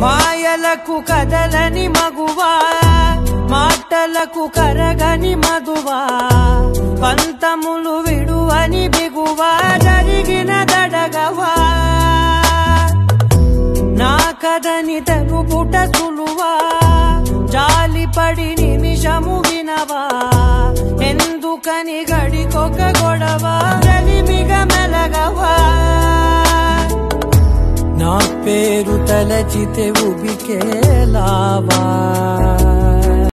మాయలకు కదలని మగువా మాటలకు కరగని మధువా పంతములు విడువని బిగువా జరిగిన దడగవా. నా కథని తెలుపుట సులువా జాలిపడి నిమిషము వినవా ఎందుకని గడికొక ना पेरू तल जिते उभी के लावा